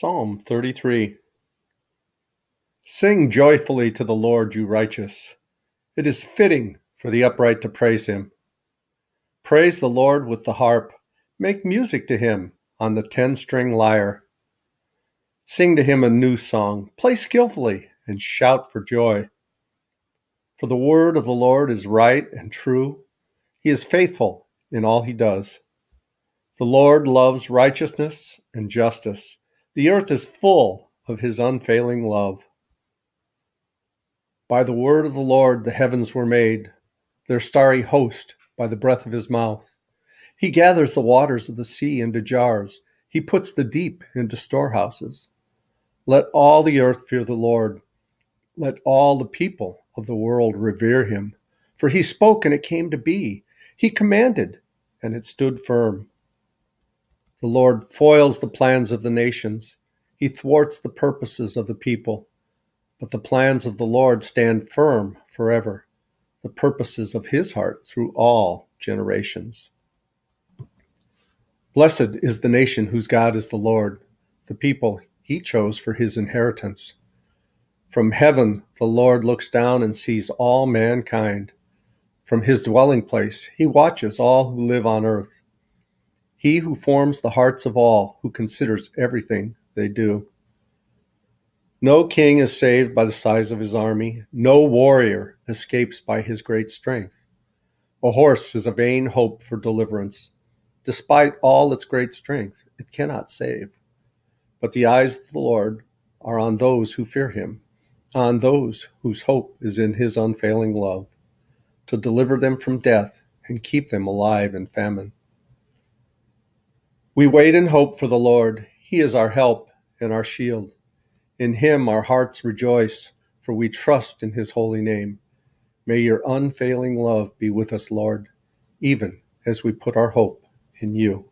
Psalm 33 Sing joyfully to the Lord, you righteous. It is fitting for the upright to praise him. Praise the Lord with the harp. Make music to him on the ten string lyre. Sing to him a new song. Play skillfully and shout for joy. For the word of the Lord is right and true. He is faithful in all he does. The Lord loves righteousness and justice. The earth is full of his unfailing love. By the word of the Lord the heavens were made, their starry host by the breath of his mouth. He gathers the waters of the sea into jars, he puts the deep into storehouses. Let all the earth fear the Lord. Let all the people of the world revere him. For he spoke and it came to be. He commanded and it stood firm. The Lord foils the plans of the nations. He thwarts the purposes of the people. But the plans of the Lord stand firm forever, the purposes of his heart through all generations. Blessed is the nation whose God is the Lord, the people he chose for his inheritance. From heaven the Lord looks down and sees all mankind. From his dwelling place he watches all who live on earth. He who forms the hearts of all, who considers everything they do. No king is saved by the size of his army, no warrior escapes by his great strength. A horse is a vain hope for deliverance. Despite all its great strength, it cannot save. But the eyes of the Lord are on those who fear him, on those whose hope is in his unfailing love, to deliver them from death and keep them alive in famine. We wait and hope for the Lord. He is our help and our shield. In him our hearts rejoice, for we trust in his holy name. May your unfailing love be with us, Lord, even as we put our hope in you.